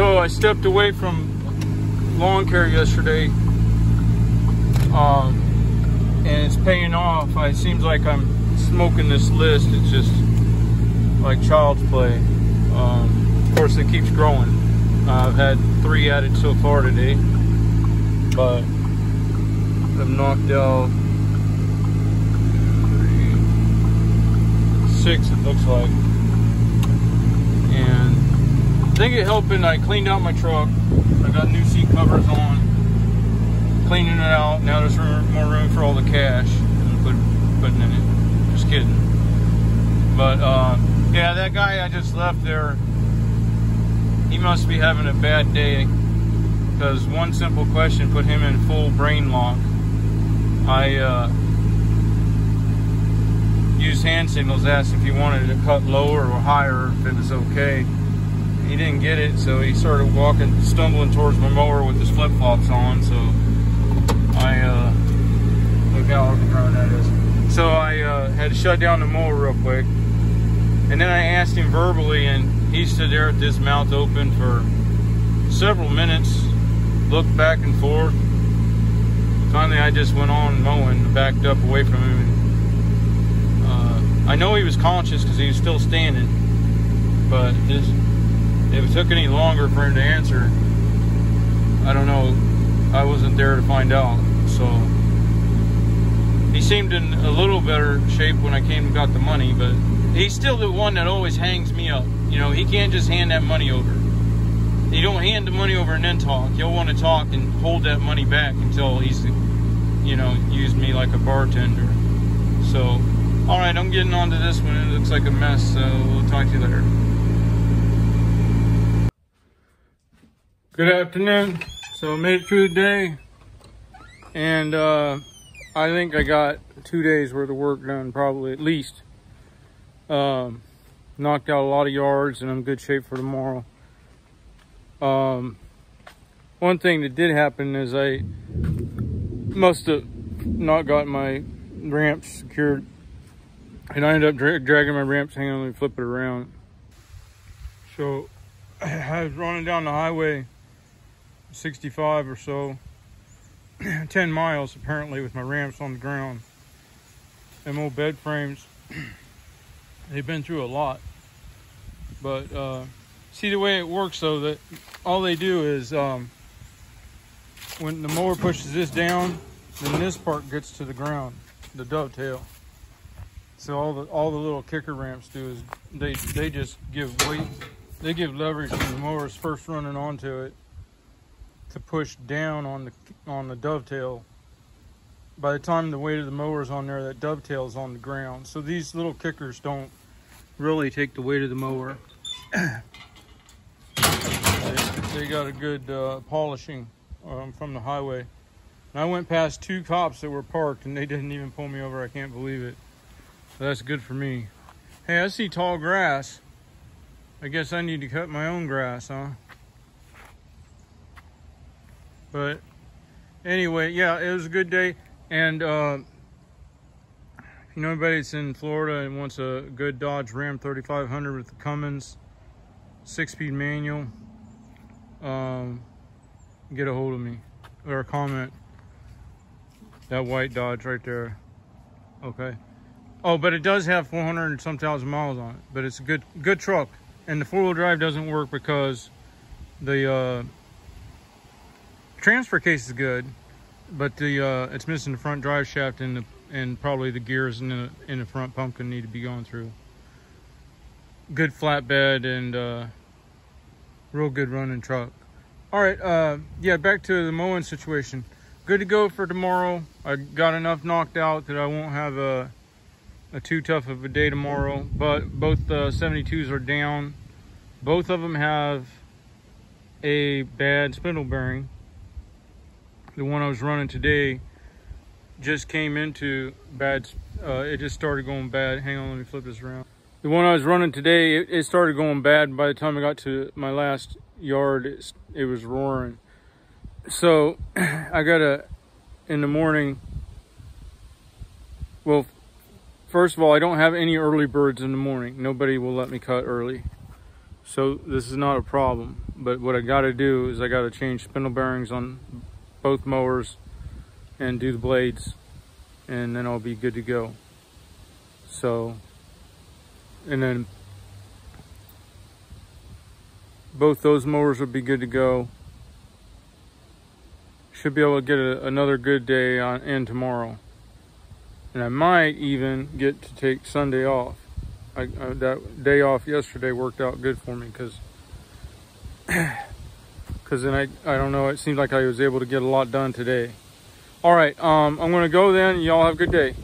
So I stepped away from lawn care yesterday, um, and it's paying off. It seems like I'm smoking this list. It's just like child's play. Um, of course, it keeps growing. I've had three added so far today, but I've knocked out six. It looks like, think it helped. And I cleaned out my truck. I got new seat covers on, cleaning it out. Now there's room, more room for all the cash I'm put, putting in it. Just kidding. But uh, yeah, that guy I just left there, he must be having a bad day because one simple question put him in full brain lock. I uh, used hand signals, asked if he wanted to cut lower or higher, if it was okay. He didn't get it, so he started walking, stumbling towards my mower with his flip-flops on, so I, uh, look how overgrown that is. So I uh, had to shut down the mower real quick. And then I asked him verbally, and he stood there with his mouth open for several minutes, looked back and forth. Finally, I just went on mowing, backed up away from him. And, uh, I know he was conscious because he was still standing, but just, if it took any longer for him to answer, I don't know. I wasn't there to find out. So he seemed in a little better shape when I came and got the money, but he's still the one that always hangs me up. You know, he can't just hand that money over. You don't hand the money over and then talk. He'll want to talk and hold that money back until he's, you know, used me like a bartender. So, all right, I'm getting on to this one. It looks like a mess, so we'll talk to you later. Good afternoon. So I made it through the day, and uh, I think I got two days worth of work done, probably at least. Um, knocked out a lot of yards, and I'm good shape for tomorrow. Um, one thing that did happen is I must have not got my ramps secured, and I ended up dra dragging my ramps. Hang on, me flip it around. So I was running down the highway 65 or so, 10 miles apparently with my ramps on the ground. Them old bed frames, they've been through a lot. But uh, see the way it works though, that all they do is um, when the mower pushes this down, then this part gets to the ground, the dovetail. So all the all the little kicker ramps do is they they just give weight, they give leverage when the mower's first running onto it to push down on the on the dovetail. By the time the weight of the mower is on there, that dovetail is on the ground. So these little kickers don't really take the weight of the mower. they, got a good uh, polishing um, from the highway. And I went past two cops that were parked and they didn't even pull me over. I can't believe it. So that's good for me. Hey, I see tall grass. I guess I need to cut my own grass, huh? But anyway, yeah, it was a good day. And uh, you know anybody that's in Florida and wants a good Dodge Ram 3500 with the Cummins six-speed manual, um, get a hold of me or comment. That white Dodge right there. Okay. Oh, but it does have 400 and some thousand miles on it. But it's a good good truck. And the four-wheel drive doesn't work because the uh, transfer case is good, but the uh, it's missing the front drive shaft and the and probably the gears in the in the front pumpkin need to be going through. Good flatbed and uh, real good running truck. All right, uh, yeah, back to the mowing situation. Good to go for tomorrow. I got enough knocked out that I won't have a a too tough of a day tomorrow. But both the 72s are down. Both of them have a bad spindle bearing the one I was running today just came into bad, uh, it just started going bad. Hang on, let me flip this around. The one I was running today, it, it started going bad. By the time I got to my last yard, it, it was roaring. So I got to, in the morning, well, first of all, I don't have any early birds in the morning. Nobody will let me cut early. So this is not a problem. but what I got to do is I got to change spindle bearings on both mowers and do the blades and then I'll be good to go. So, and then both those mowers would be good to go. Should be able to get a, another good day on in tomorrow. And I might even get to take Sunday off. I, uh, that day off yesterday worked out good for me because because then I, I don't know, it seemed like I was able to get a lot done today. All right, um, I'm going to go then. Y'all have a good day.